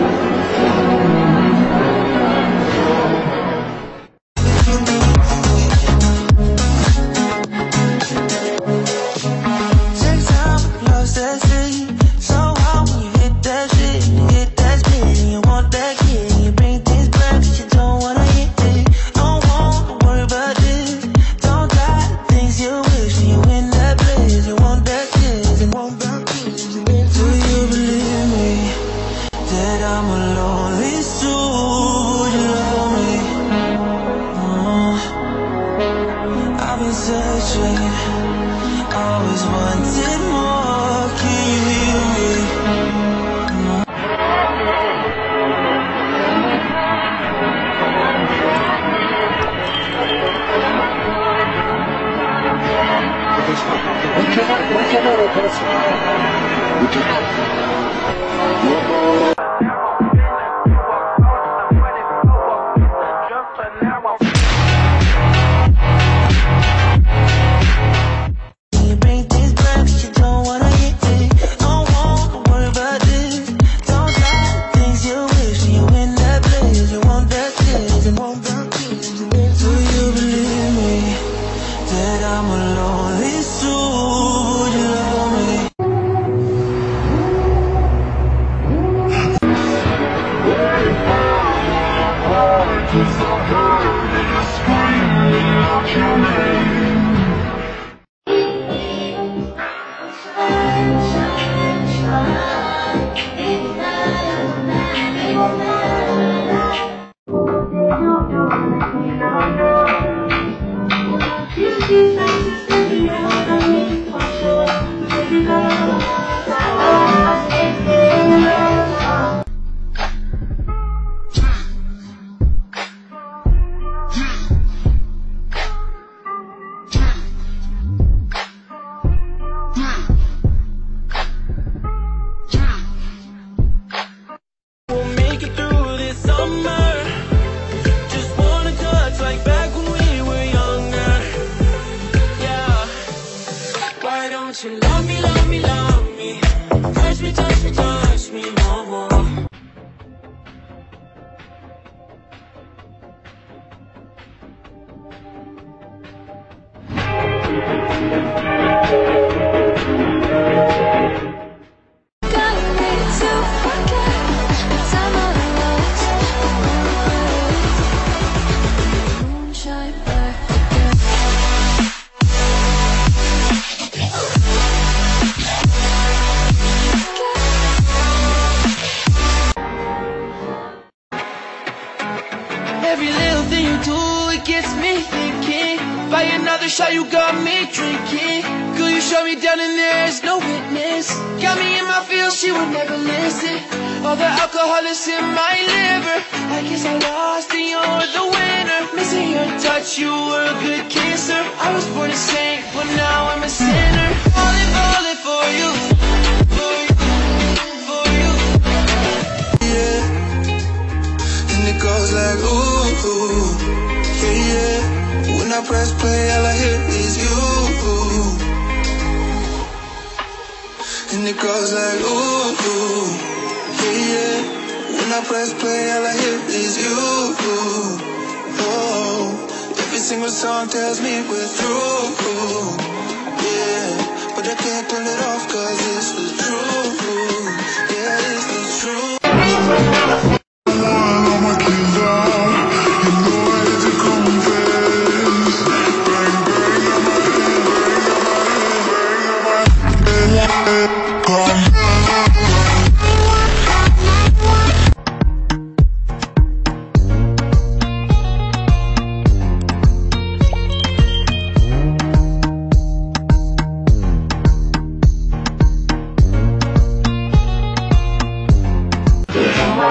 Take Been searching. Always wanted more. Can you hear me? You Every little thing you do, it gets me thinking. By another shot, you got me drinking. Girl, you shut me down and there's no witness. Got me in my feels, she would never listen. All the alcohol is in my liver. I guess I lost and you're the winner. Missing your touch, you were a good kisser. I was born a saint, but now I'm a sinner. Falling, falling for you. Press play, all I hear is you. And it goes like ooh, ooh, yeah, yeah. When I press play, all I hear is you. Oh, every single song tells me we're through. Yeah, but I can't turn it off 'cause it's the truth.